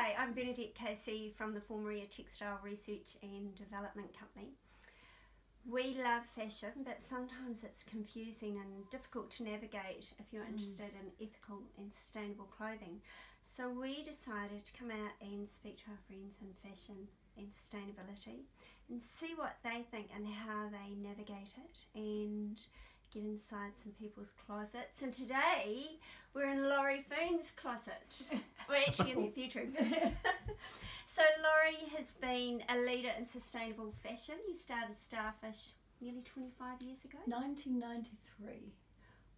Hi, I'm Bernadette Casey from the Formary Textile Research and Development Company. We love fashion, but sometimes it's confusing and difficult to navigate if you're interested mm. in ethical and sustainable clothing. So we decided to come out and speak to our friends in fashion and sustainability and see what they think and how they navigate it and get inside some people's closets. And today we're in Laurie Foon's closet. we're actually in her bedroom. so Laurie has been a leader in sustainable fashion. You started Starfish nearly 25 years ago. 1993.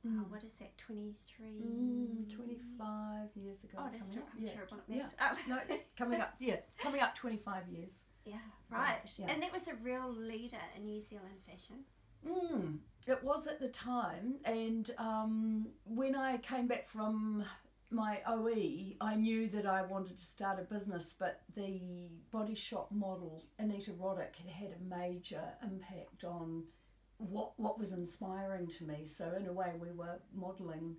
Oh, mm. what is that? 23? Mm, 25 years ago. Oh, that's true. I'm yeah. Yeah. no, coming up, yeah, coming up 25 years. Yeah, right. Yeah. And that was a real leader in New Zealand fashion. Mm, it was at the time, and um, when I came back from my OE, I knew that I wanted to start a business, but the body shop model, Anita Roddick, had had a major impact on what what was inspiring to me. So in a way, we were modelling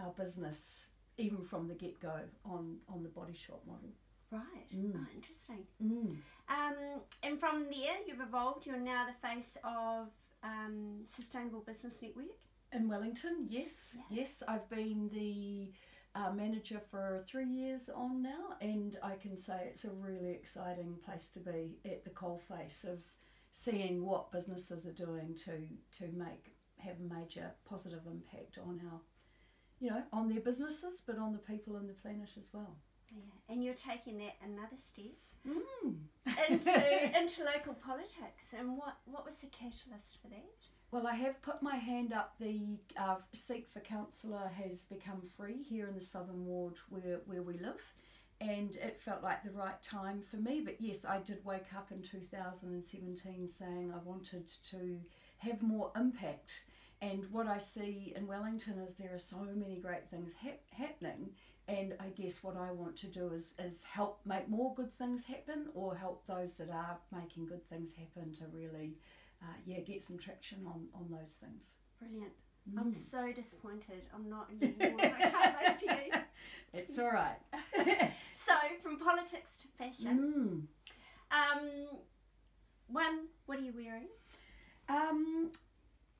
our business even from the get go on on the body shop model. Right. Mm. Oh, interesting. Mm. Um, and from there, you've evolved. You're now the face of um, Sustainable Business Network. In Wellington, yes, yeah. yes. I've been the uh, manager for three years on now, and I can say it's a really exciting place to be at the coalface of seeing what businesses are doing to to make have a major positive impact on our, you know, on their businesses, but on the people and the planet as well. Yeah, and you're taking that another step mm. into into local politics. And what what was the catalyst for that? Well, I have put my hand up. The uh, seat for councillor has become free here in the Southern Ward where, where we live, and it felt like the right time for me. But yes, I did wake up in 2017 saying I wanted to have more impact. And what I see in Wellington is there are so many great things hap- happening, and I guess what I want to do is, is help make more good things happen or help those that are making good things happen to really uh, yeah get some traction on, on those things. Brilliant. Mm. I'm so disappointed I'm not ward. I can't vote you. It's all right. so from politics to fashion. Mm. Um, one, what are you wearing? Um,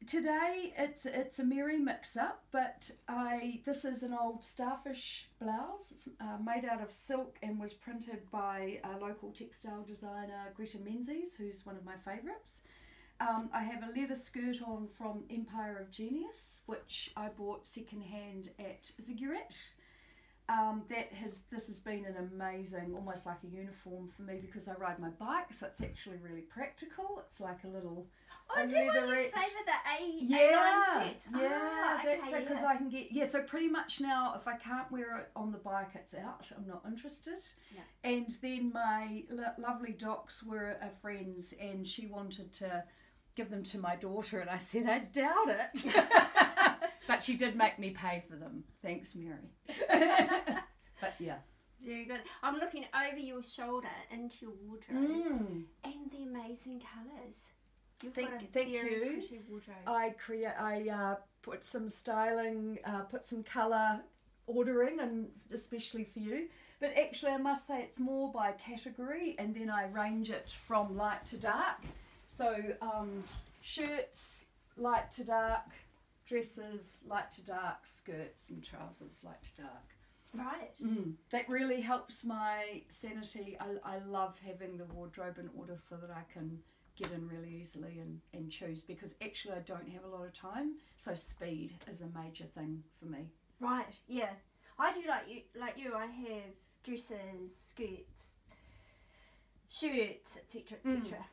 Today it's it's a merry mix up, but I this is an old starfish blouse. Uh, made out of silk and was printed by a local textile designer Greta Menzies, who's one of my favourites. Um, I have a leather skirt on from Empire of Genius, which I bought secondhand at Ziggurat. Um, that has this has been an amazing, almost like a uniform for me because I ride my bike, so it's actually really practical. It's like a little Oh, is that why you favour the A yeah, A-line skirts? Yeah, ah, that's okay, because yeah. I can get yeah. So pretty much now, if I can't wear it on the bike, it's out. I'm not interested. Yeah. And then my lo- lovely docs were a friends, and she wanted to give them to my daughter, and I said I doubt it. but she did make me pay for them. Thanks, Mary. but yeah. Very good. I'm looking over your shoulder into your wardrobe mm. and the amazing colours. You've thank, thank you. I create. I uh, put some styling, uh, put some color ordering, and especially for you. But actually, I must say it's more by category, and then I range it from light to dark. So um, shirts, light to dark, dresses, light to dark, skirts and trousers, light to dark. Right. Mm, that really helps my sanity. I, I love having the wardrobe in order so that I can get in really easily and, and choose because actually I don't have a lot of time. So speed is a major thing for me. Right, yeah. I do like you like you, I have dresses, skirts, shirts, etc. etc. Mm.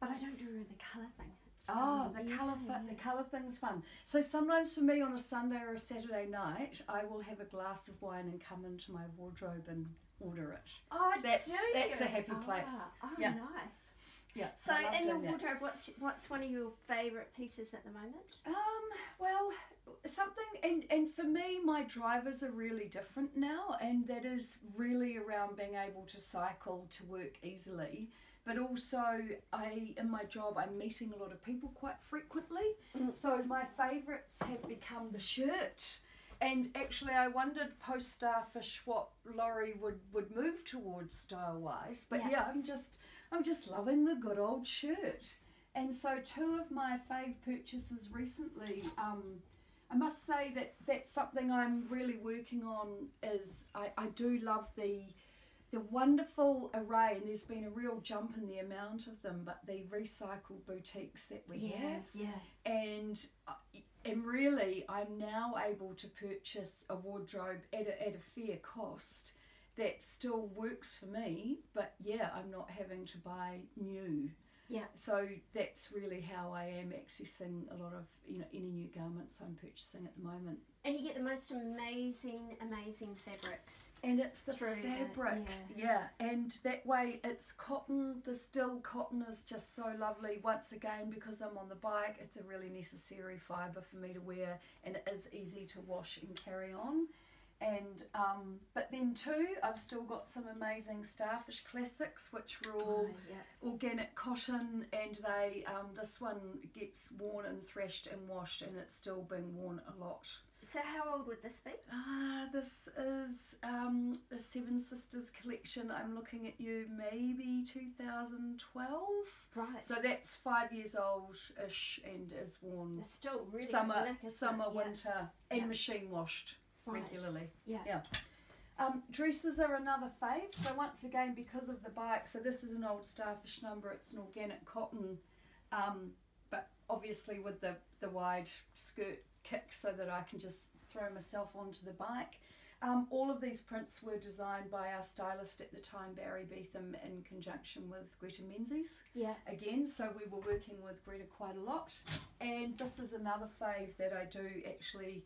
But I don't do the colour thing. Oh, the yeah, colour yeah. the colour thing's fun. So sometimes for me on a Sunday or a Saturday night, I will have a glass of wine and come into my wardrobe and order it. Oh, that's do that's a happy place. Oh, oh yeah. nice. Yeah. So in your wardrobe, what's what's one of your favourite pieces at the moment? Um, well, something and and for me, my drivers are really different now, and that is really around being able to cycle to work easily. But also, I in my job, I'm meeting a lot of people quite frequently. Mm. So my favourites have become the shirt and actually, I wondered post Starfish what Laurie would, would move towards style wise. But Yeah. yeah. I'm just I'm just loving the good old shirt. And so two of my fave purchases recently. Um, I must say that that's something I'm really working on. Is I, I do love the the wonderful array, and there's been a real jump in the amount of them. But the recycled boutiques that we have, yeah. and uh, and really I'm now able to purchase a wardrobe at a, at a fair cost that still works for me but yeah I'm not having to buy new Yeah. so that's really how I am accessing a lot of you know any new garments I'm purchasing at the moment And you get the most amazing, amazing fabrics. and it's the Through the- fabric yeah. yeah. and that way it's cotton the still cotton is just so lovely once again because i'm on the bike it's a really necessary fibre for me to wear and it is easy to wash and carry on and um, but then too i've still got some amazing starfish classics which were all Oh, yeah. organic cotton and they um, this one gets worn and threshed and washed and it's still being worn a lot So how old would this be? Ah, this is um, the Seven Sisters collection. I'm looking at you, maybe 2012. Right. So that's five years old ish and is worn It's still really summer, good nick, isn't summer, Yeah. winter, and Yeah. machine washed Right. regularly. Yeah. Yeah. Um, dresses are another fave. So once again, because of the bike, so this is an old starfish number. It's an organic cotton, um, but obviously with the the wide skirt kick, so that I can just throw myself onto the bike. Um, all of these prints were designed by our stylist at the time, Barry Beetham, in conjunction with Greta Menzies Yeah. again, so we were working with Greta quite a lot. And this is another fave that I do actually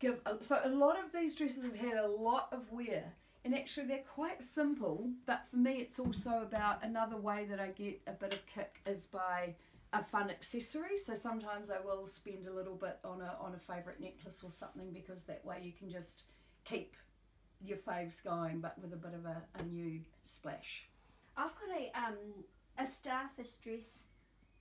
give. A, so a lot of these dresses have had a lot of wear, and actually they're quite simple. But for me, it's also about another way that I get a bit of kick is by a fun accessory. So sometimes I will spend a little bit on a on a favorite necklace or something because that way you can just keep your faves going, but with a bit of a, a new splash. I've got a um a starfish dress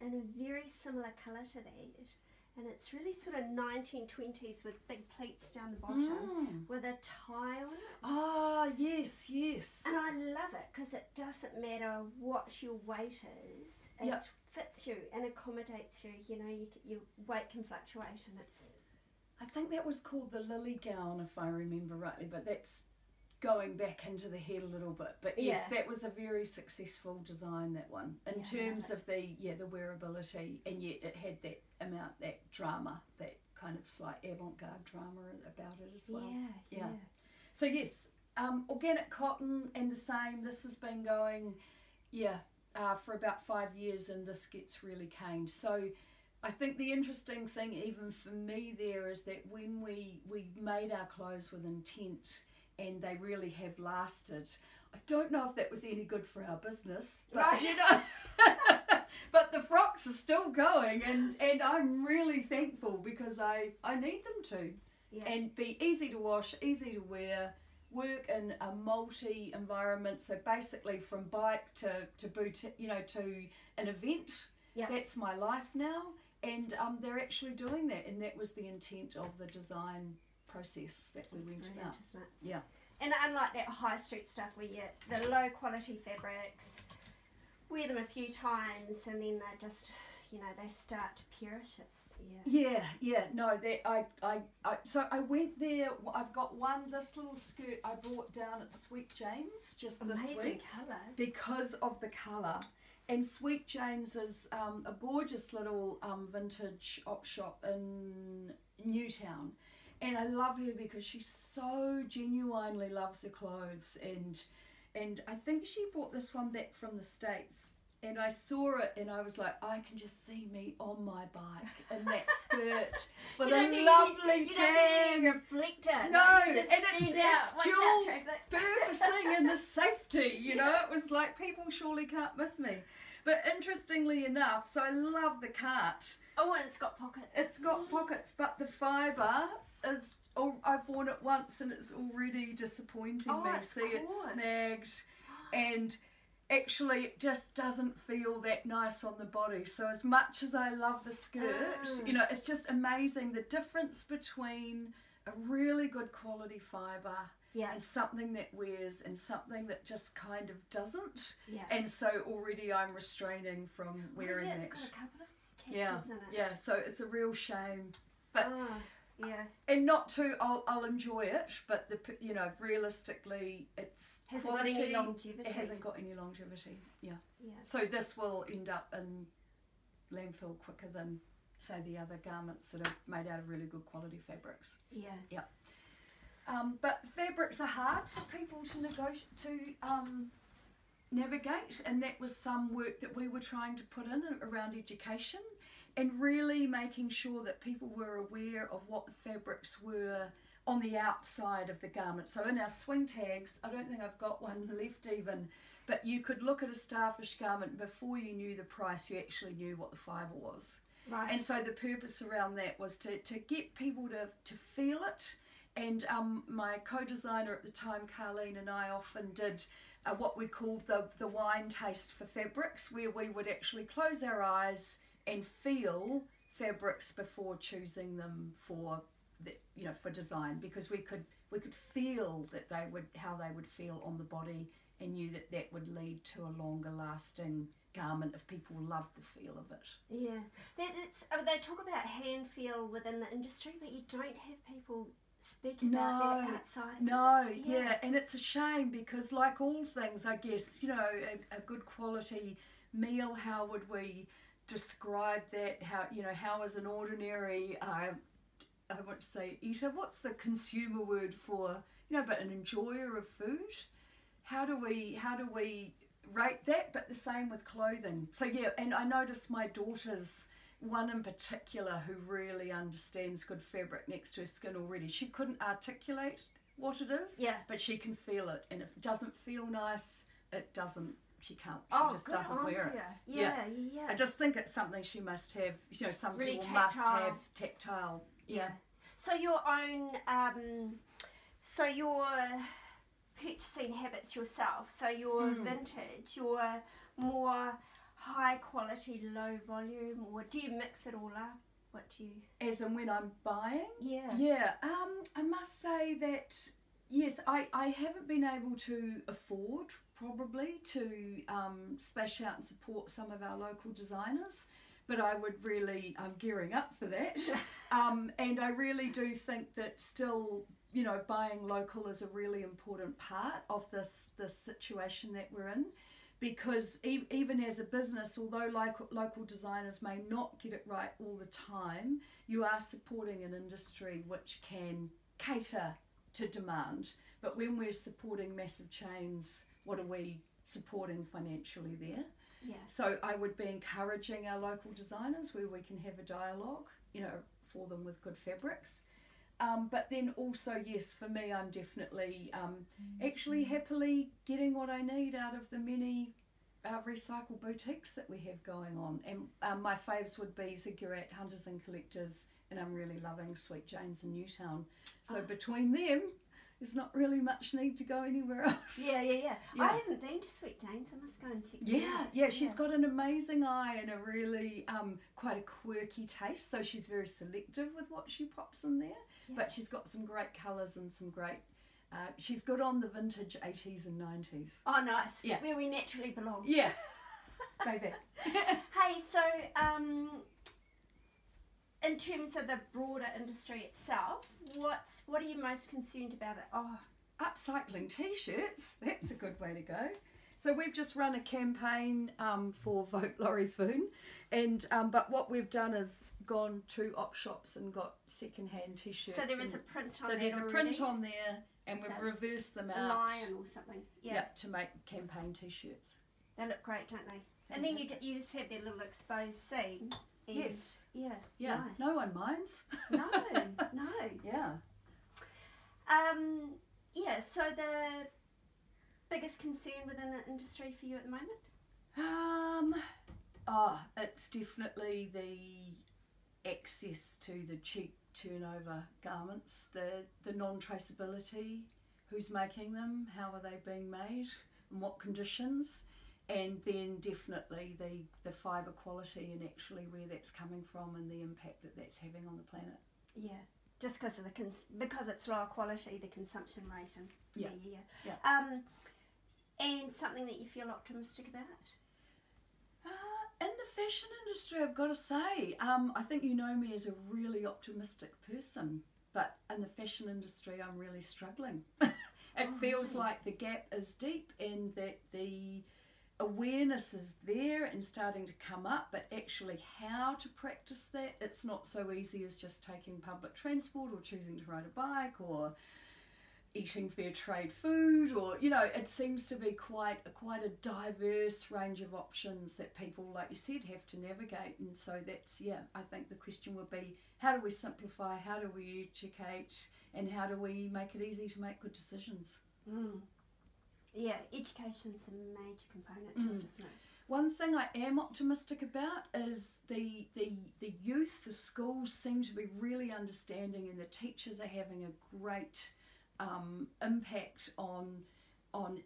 in a very similar colour to that, and it's really sort of 1920s with big pleats down the bottom Mm. with a tie on it. Ah, yes, yes. And I love it because it doesn't matter what your weight is. It Yep. fits you and accommodates you. You know, you, your weight can fluctuate, and it's I think that was called the lily gown, if I remember rightly, but that's going back into the head a little bit. But yes, Yeah. that was a very successful design, that one, in Yeah, terms of the yeah the wearability, and yet it had that amount, that drama, that kind of slight avant-garde drama about it as well. yeah, Yeah. yeah. So yes, um, organic cotton and the same. This has been going, yeah, uh, for about five years, and this gets really caned. So I think the interesting thing, even for me, there is that when we we made our clothes with intent, and they really have lasted. I don't know if that was any good for our business, but Right. you know. but the frocks are still going, and and I'm really thankful because I I need them to Yeah. and be easy to wash, easy to wear, work in a multi environment. So basically, from bike to to boot, you know, to an event. Yeah. That's my life now, and um, they're actually doing that, and that was the intent of the design process that we went brilliant, about. Yeah. And unlike that high street stuff where you the low quality fabrics, wear them a few times and then they just, you know, they start to perish. It's yeah. Yeah, yeah, no, that I, I, I, so I went there. I've got one. This little skirt I bought down at Sweet Jane's just this Amazing week. colour. because of the colour. And Sweet Jane's is um, a gorgeous little um, vintage op shop in Newtown. And I love her because she so genuinely loves her clothes. And, and I think she bought this one back from the States. And I saw it and I was like, I can just see me on my bike in that skirt with a need lovely any, you don't tan reflector. No, like, you just and it's- it's dual purposing and the safety, you know, it was like people surely can't miss me. But interestingly enough, so I love the cart. Oh, and it's got pockets. It's got pockets, but the fibre is. Oh, I've worn it once and it's already disappointing Oh, me. it's See, it's snagged, and actually, it just doesn't feel that nice on the body. So, as much as I love the skirt, Ah. you know, it's just amazing the difference between a really good quality fibre Yeah. and something that wears and something that just kind of doesn't. Yeah. And so already I'm restraining from Oh, wearing yeah, that. it's got a couple of Yeah, catches in it. Yeah, so it's a real shame. but- Oh, yeah. And not to, I'll, I'll enjoy it, but the you know realistically, it's Hasn't quality. got any longevity. It hasn't got any longevity. Yeah. Yeah. So this will end up in landfill quicker than say the other garments that are made out of really good quality fabrics. Yeah. Yeah. Um, but fabrics are hard for people to negotiate to um, navigate, and that was some work that we were trying to put in around education and really making sure that people were aware of what the fabrics were on the outside of the garment. So in our swing tags, I don't think I've got one left even, but you could look at a starfish garment before you knew the price, you actually knew what the fibre was. Right. And so the purpose around that was to, to get people to, to feel it. And um, my co-designer at the time, Carlene, and I often did uh, what we called the, the wine taste for fabrics, where we would actually close our eyes and feel fabrics before choosing them for the, you know for design because we could we could feel that they would how they would feel on the body and knew that that would lead to a longer lasting garment if people loved the feel of it. Yeah, it's, uh, they talk about hand feel within the industry, but you don't have people speak about that No, outside. No, Yeah. yeah. and it's a shame because, like all things, I guess you know, a, a good quality meal. How would we describe that? How you know, how is an ordinary, uh, I want to say eater? What's the consumer word for you know, but an enjoyer of food? How do we how do we rate that? But the same with clothing. So yeah, and I noticed my daughters one in particular who really understands good fabric next to her skin already. She couldn't articulate what it is, Yeah. but she can feel it. And if it doesn't feel nice, it doesn't. She can't. She Oh, just doesn't wear it. Yeah, yeah, yeah. I just think it's something she must have. You know, some Really people must tactile. have tactile. Yeah. So your own, um, so your purchasing habits yourself. So your Mm. vintage, your more high quality, low volume, or do you mix it all up? What do you? As and when I'm buying. Yeah. Yeah, um, I must say that yes, I, I haven't been able to afford probably to um, splash out and support some of our local designers, but I would really, I'm gearing up for that. um, and I really do think that still, you know, buying local is a really important part of this this situation that we're in. Because e- even as a business, although local, local designers may not get it right all the time, you are supporting an industry which can cater to demand. But when we're supporting massive chains, what are we supporting financially there? Yeah. So I would be encouraging our local designers where we can have a dialogue, you know, for them with good fabrics. Um, but then also, yes, for me, I'm definitely um, actually happily getting what I need out of the many uh, recycle boutiques that we have going on. And um, my faves would be Ziggurat, Hunters and Collectors, and I'm really loving Sweet Jane's in Newtown. So Ah. between them, there's not really much need to go anywhere else. Yeah, yeah, yeah, Yeah. I haven't been to Sweet Jane's. I must go and check. Yeah, out. yeah, she's got an amazing eye and a really um, quite a quirky taste. So she's very selective with what she pops in there, Yeah. but she's got some great colours and some great. Uh, she's good on the vintage 80s and 90s. Oh, nice. Yeah. Where we naturally belong. Yeah, baby. Hey, so um, in terms of the broader industry itself, what's what are you most concerned about? It? Oh, Upcycling t-shirts. That's a good way to go. So we've just run a campaign um, for Vote Laurie Foon, and um, but what we've done is gone to op shops and got second-hand t-shirts. so there is a print on So there's a print on there, and we've reversed them a out. lion or something. Yeah, Yeah, to make campaign t-shirts. they look great, don't they? And then you, d- you just have that little exposed seam. And Yes. Yeah. Yeah, Nice. no one minds. No. no. Yeah. Um. Yeah. So the biggest concern within the industry for you at the moment? Um, oh, it's definitely the access to the cheap turnover garments, the the non traceability, who's making them, how are they being made, and what conditions, and then definitely the the fibre quality and actually where that's coming from and the impact that that's having on the planet. Yeah. just because of the cons- because it's lower quality, the consumption rate and Yeah. yeah, Yeah. Um, and something that you feel optimistic about. Uh, in the fashion industry, I've got to say, um, I think you know me as a really optimistic person, but in the fashion industry, I'm really struggling. it Oh, feels really? like the gap is deep and that the awareness is there and starting to come up, but actually how to practice that, it's not so easy as just taking public transport or choosing to ride a bike or eating fair trade food or you know it seems to be quite a, quite a diverse range of options that people like you said have to navigate. And so that's yeah i think the question would be how do we simplify? How do we educate? And how do we make it easy to make good decisions? Mm. Yeah, education's a major component Mm. it, isn't it? One thing I am optimistic about is the, the the youth, the schools seem to be really understanding, and the teachers are having a great um, impact on on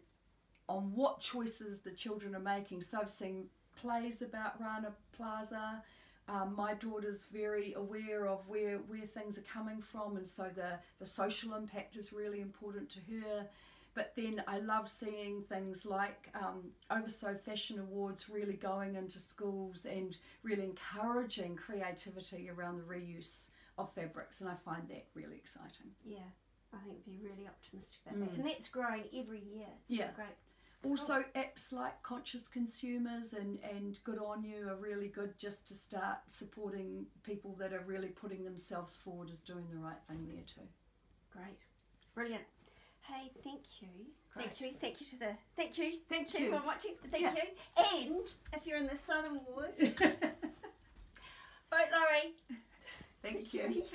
on what choices the children are making. So I've seen plays about Rana Plaza. Um, my daughter's very aware of where where things are coming from, and so the the social impact is really important to her. But then I love seeing things like um, Overso Fashion Awards really going into schools and really encouraging creativity around the reuse of fabrics, and I find that really exciting. Yeah, I think be really optimistic about that, Mm. and that's growing every year. It's Yeah. great. Also, apps like Conscious Consumers and, and Good On You are really good just to start supporting people that are really putting themselves forward as doing the right thing there too. Great, brilliant. Hey, thank you, thank you, thank you to the, thank you, Thank you. for watching. Thank Yeah. you, and if you're in the Southern Ward, vote Laurie. Thank you.